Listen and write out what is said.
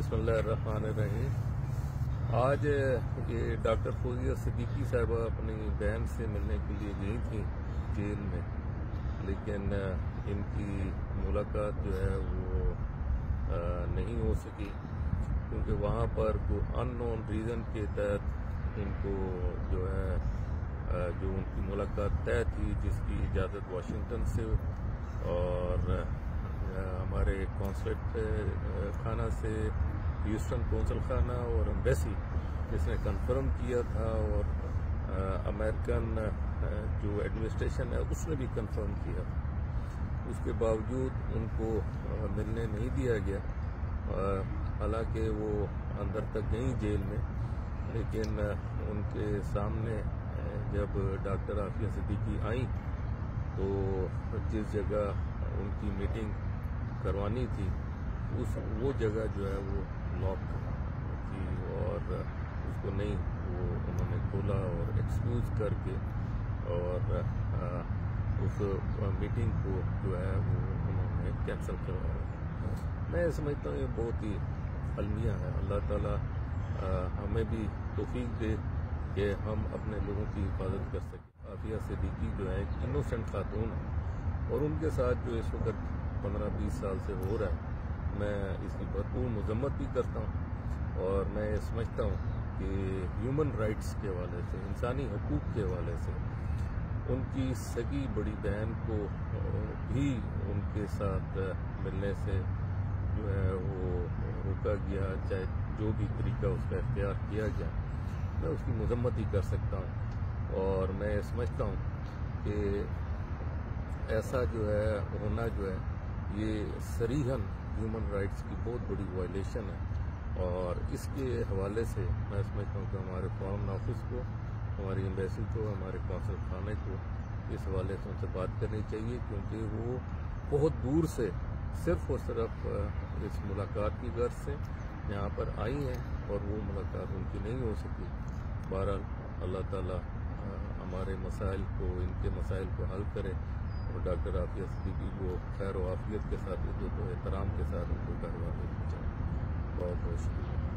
रहीम आज ये डॉक्टर फौजिया सिद्दीकी साहबा अपनी बहन से मिलने के लिए गई थी जेल में, लेकिन इनकी मुलाकात जो है वो नहीं हो सकी, क्योंकि वहाँ पर को अननोन रीज़न के तहत इनको जो है जो उनकी मुलाकात तय थी, जिसकी इजाज़त वाशिंगटन से और हमारे कौंसलेट खाना से ह्यूस्टन कौंसल खाना और एम्बेसी, जिसने कंफर्म किया था और अमेरिकन जो एडमिनिस्ट्रेशन है, उसने भी कंफर्म किया उसके बावजूद उनको मिलने नहीं दिया गया। हालाँकि वो अंदर तक गई जेल में, लेकिन उनके सामने जब डॉक्टर आफिया सिद्दीकी आई तो जिस जगह उनकी मीटिंग करवानी थी उस वो जगह जो है वो लॉक थी। और उसको नहीं वो उन्होंने खोला और एक्सक्यूज करके और आ, उस मीटिंग को जो है वो उन्होंने कैंसिल करवाया। मैं समझता हूँ ये बहुत ही अलमिया है। अल्लाह ताला आ, हमें भी तोफीक दे कि हम अपने लोगों की हिफाजत कर सकें। आफिया सिद्दीकी जो है एक इनोसेंट खातून है और उनके साथ जो इस वक्त पंद्रह बीस साल से हो रहा है। मैं इसकी भरपूर मजम्मत भी करता हूँ और मैं ये समझता हूँ कि ह्यूमन राइट्स के हवाले से, इंसानी हकूक़ के हवाले से, उनकी सगी बड़ी बहन को भी उनके साथ मिलने से जो है वो रोका गया, चाहे जो भी तरीका उसका इख्तियार किया गया मैं उसकी मजम्मत ही कर सकता हूँ। और मैं समझता हूँ कि ऐसा जो है होना जो है ये सरीहन ह्यूमन राइट्स की बहुत बड़ी वायलेशन है। और इसके हवाले से मैं समझता हूँ कि हमारे फॉरन ऑफ़िस को, हमारी एम्बेसी को, हमारे कौंसल खाने को इस हवाले से उनसे बात करनी चाहिए, क्योंकि वो बहुत दूर से, सिर्फ़ और सिर्फ़ इस मुलाकात की गर्ज से यहाँ पर आई हैं और वो मुलाकात उनकी नहीं हो सकी। बहरहाल, अल्लाह ताला हमारे मसाइल को, इनके मसाइल को हल करे और डॉक्टर आफिया सिद्दीकी को खैर वाफियत के साथ इज़्ज़त एहतराम के साथ उनको घर वापस पहुँचाएँ बहुत बहुत शुक्रिया।